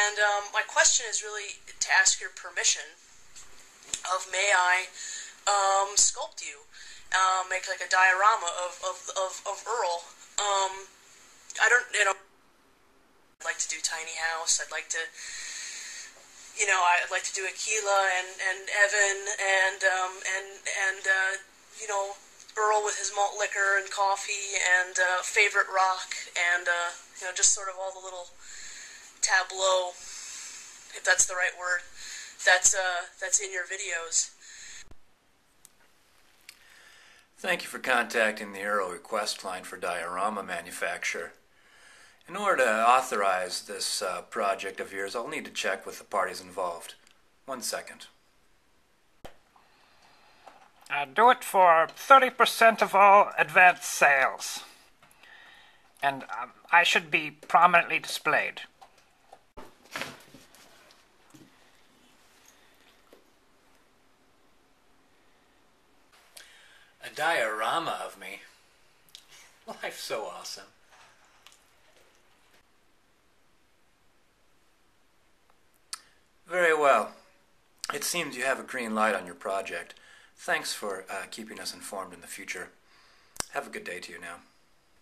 And um, my question is really to ask your permission of may I um, sculpt you, uh, make like a diorama of, of, of, of Earl. Um, I don't, you know, I'd like to do Tiny House. I'd like to, you know, I'd like to do Aquila and, and Evan and, um, and, and, uh, you know, Earl with his malt liquor and coffee and uh, favorite rock and, uh, you know, just sort of all the little tableau, if that's the right word, that's, uh, that's in your videos. Thank you for contacting the Earl request line for diorama manufacture. In order to authorize this uh, project of yours, I'll need to check with the parties involved. One second. I do it for 30% of all advanced sales. And um, I should be prominently displayed. Diorama of me? Life's so awesome. Very well. It seems you have a green light on your project. Thanks for uh, keeping us informed in the future. Have a good day to you now.